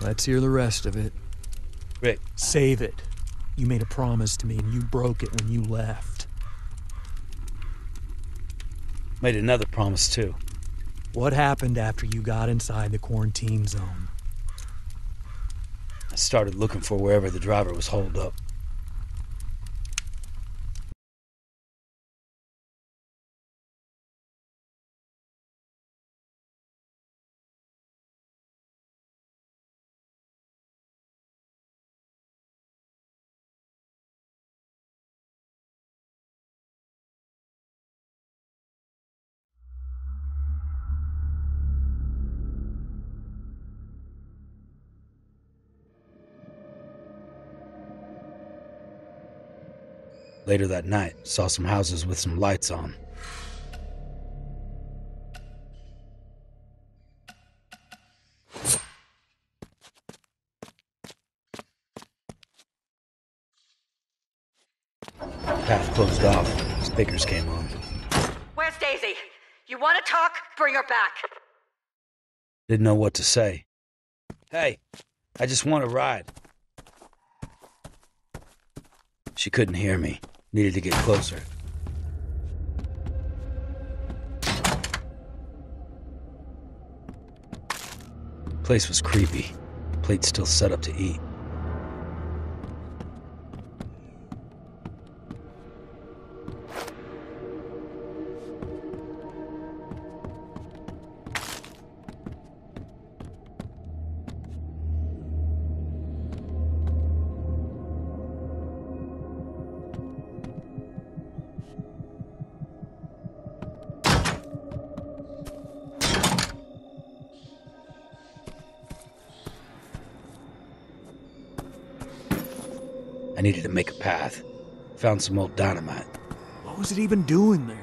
Let's hear the rest of it. Rick, Save it. You made a promise to me and you broke it when you left. made another promise too. What happened after you got inside the quarantine zone? I started looking for wherever the driver was holed up. Later that night, saw some houses with some lights on. Path closed off. Speakers came on. Where's Daisy? You want to talk? Bring her back. Didn't know what to say. Hey, I just want to ride. She couldn't hear me. Needed to get closer. Place was creepy. Plate still set up to eat. I needed to make a path. Found some old dynamite. What was it even doing there?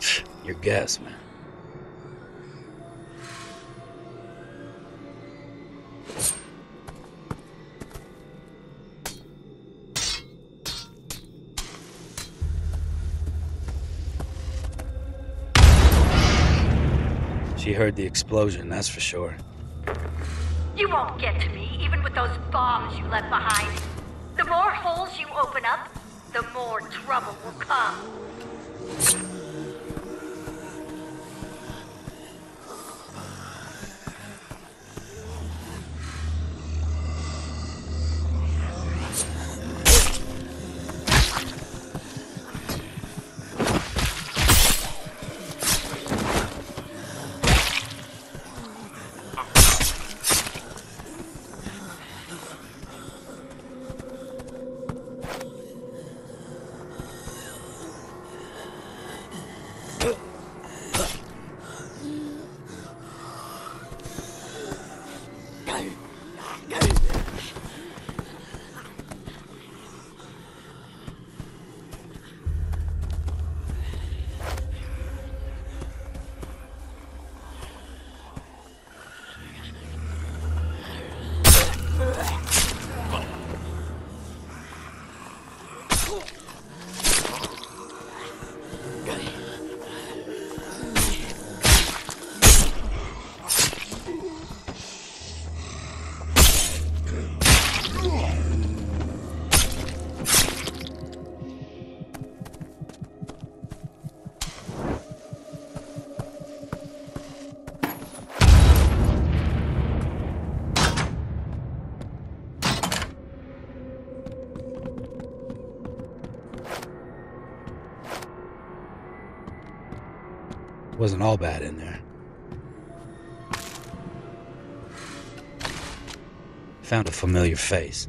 Your guess, man. She heard the explosion, that's for sure. You won't get to me, even with those bombs you left behind. The more holes you open up, the more trouble will come. Wasn't all bad in there. Found a familiar face.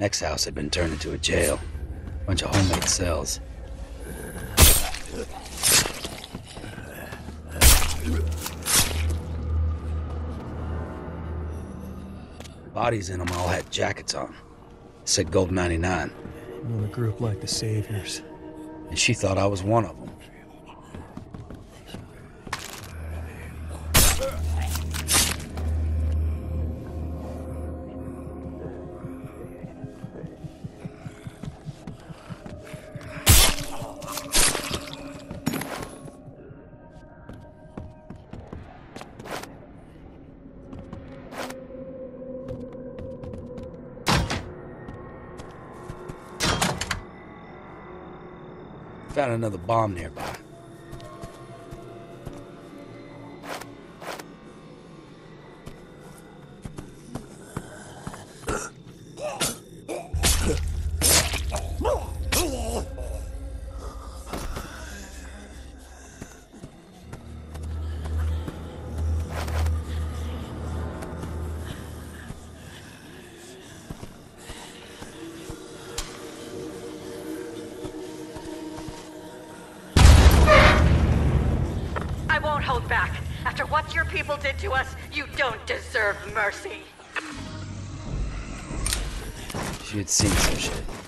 Next house had been turned into a jail. Bunch of homemade cells. Bodies in them all had jackets on. said Gold 99. Well, a group like the Saviors. And she thought I was one of them. Another bomb nearby. To us, you don't deserve mercy. She had seen some shit.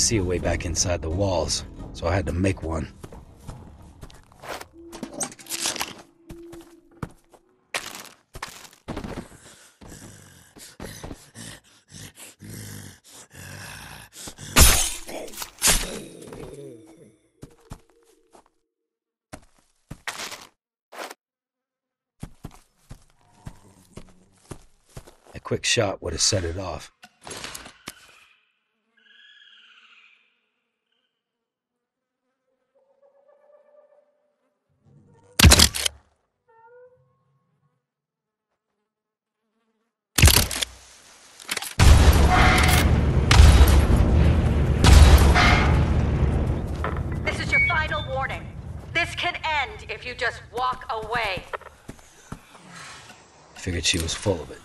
See a way back inside the walls, so I had to make one. A quick shot would have set it off. If you just walk away. I Figured she was full of it.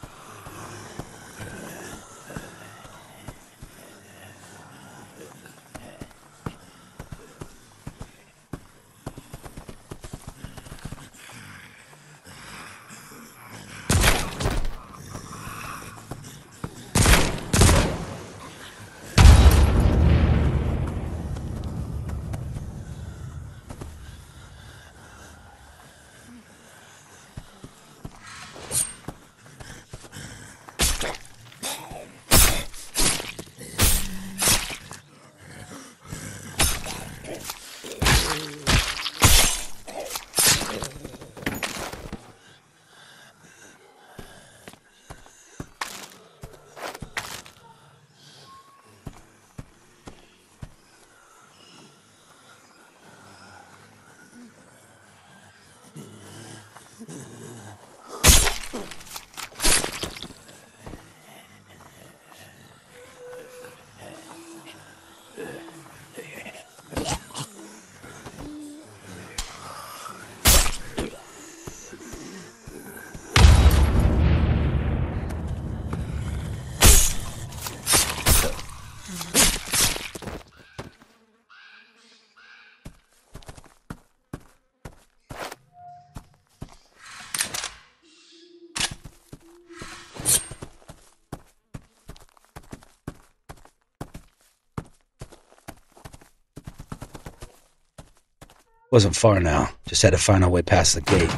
Wasn't far now. Just had to find our way past the gate.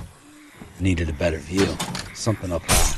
Needed a better view. Something up high.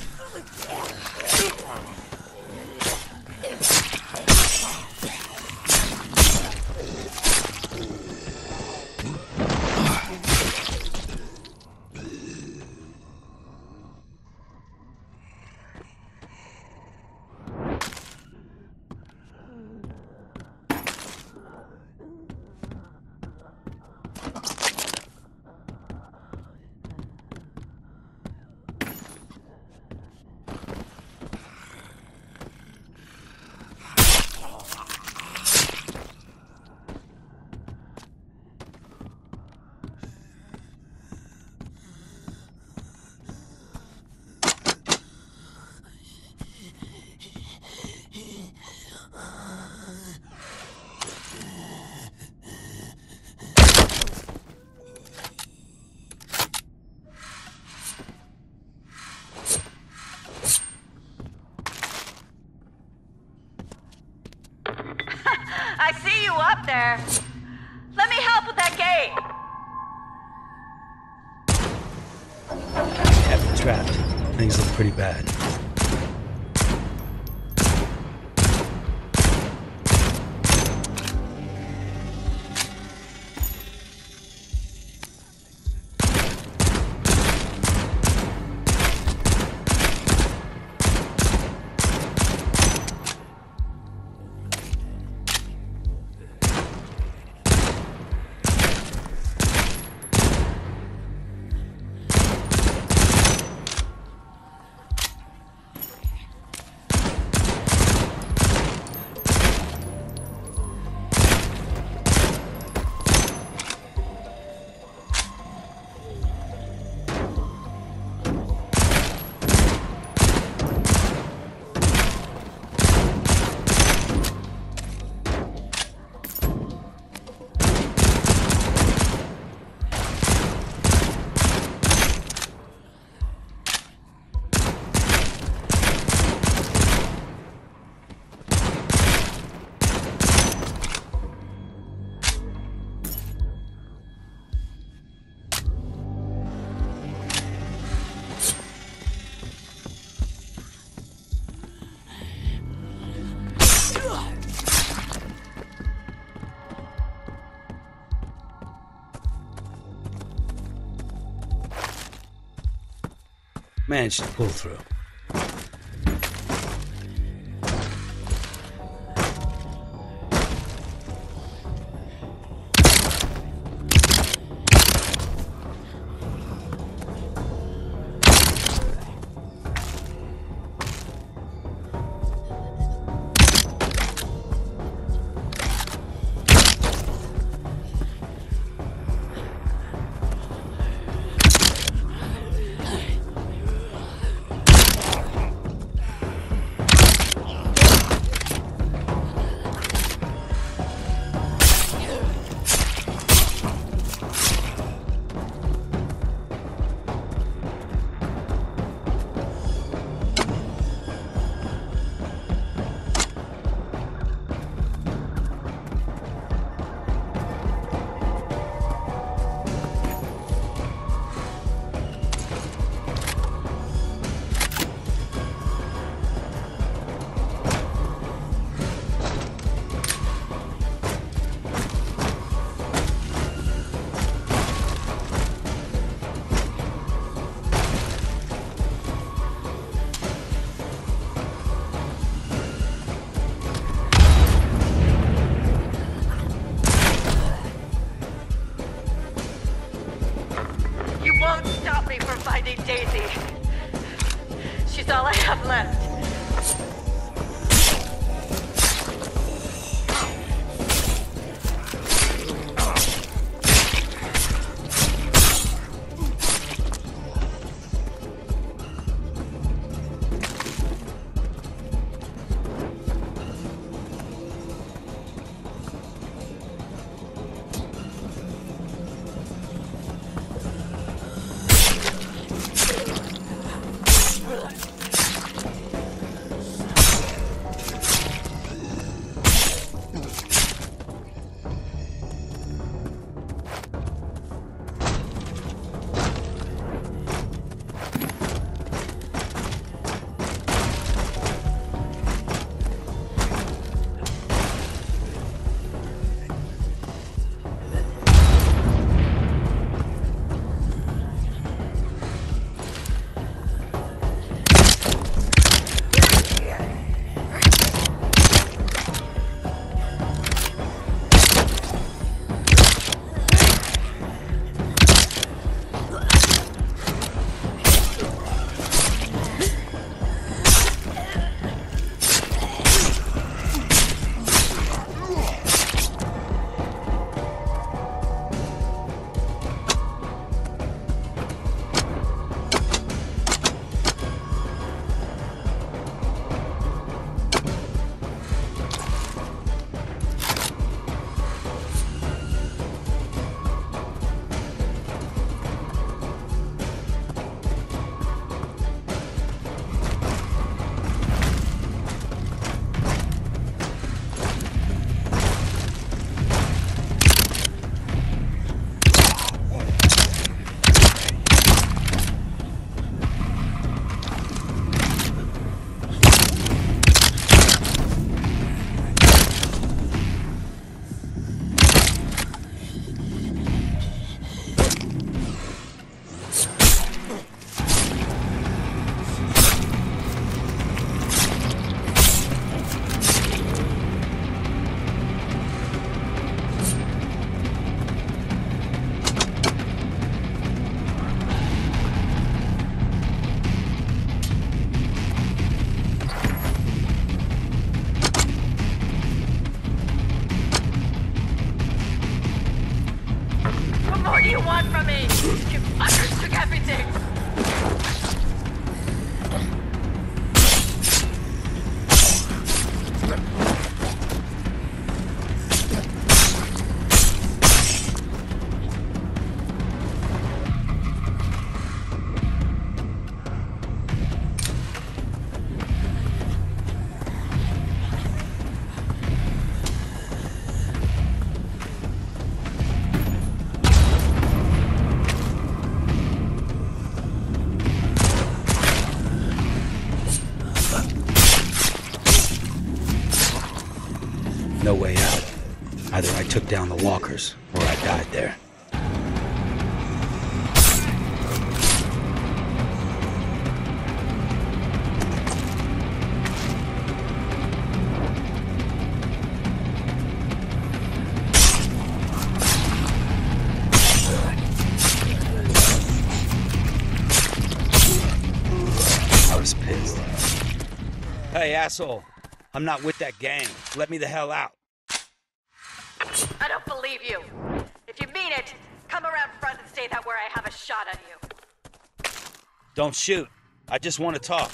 I see you up there. Let me help with that gate. It trapped. Things look pretty bad. Managed to pull through. Finding Daisy. She's all I have left. Took down the walkers, or I died there. I was pissed. Hey, asshole. I'm not with that gang. Let me the hell out. Believe you. If you mean it, come around front and say that where I have a shot on you. Don't shoot. I just want to talk.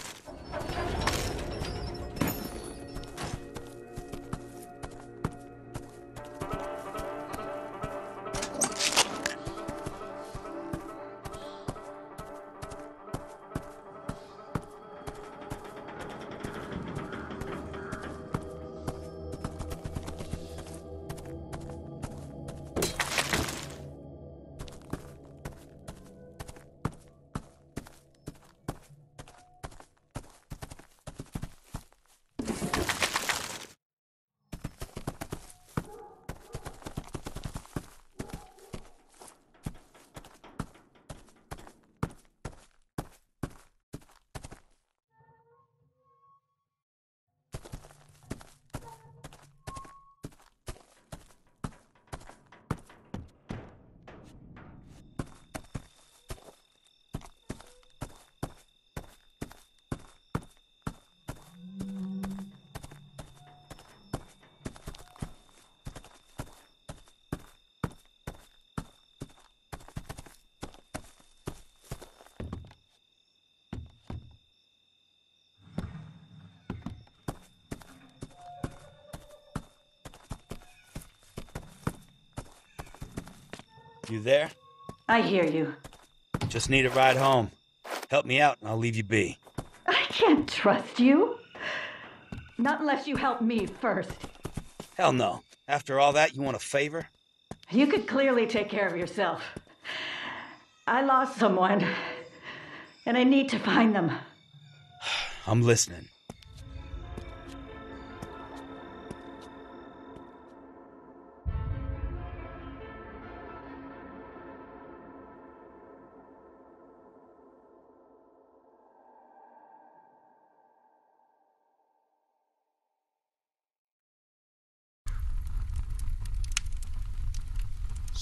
You there? I hear you. Just need a ride home. Help me out and I'll leave you be. I can't trust you. Not unless you help me first. Hell no. After all that, you want a favor? You could clearly take care of yourself. I lost someone, and I need to find them. I'm listening.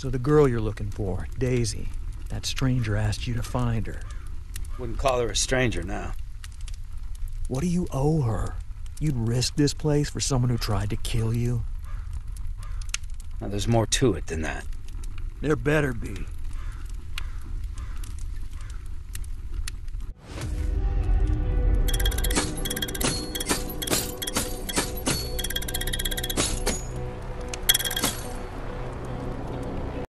So the girl you're looking for, Daisy, that stranger asked you to find her. Wouldn't call her a stranger now. What do you owe her? You'd risk this place for someone who tried to kill you? Now, there's more to it than that. There better be.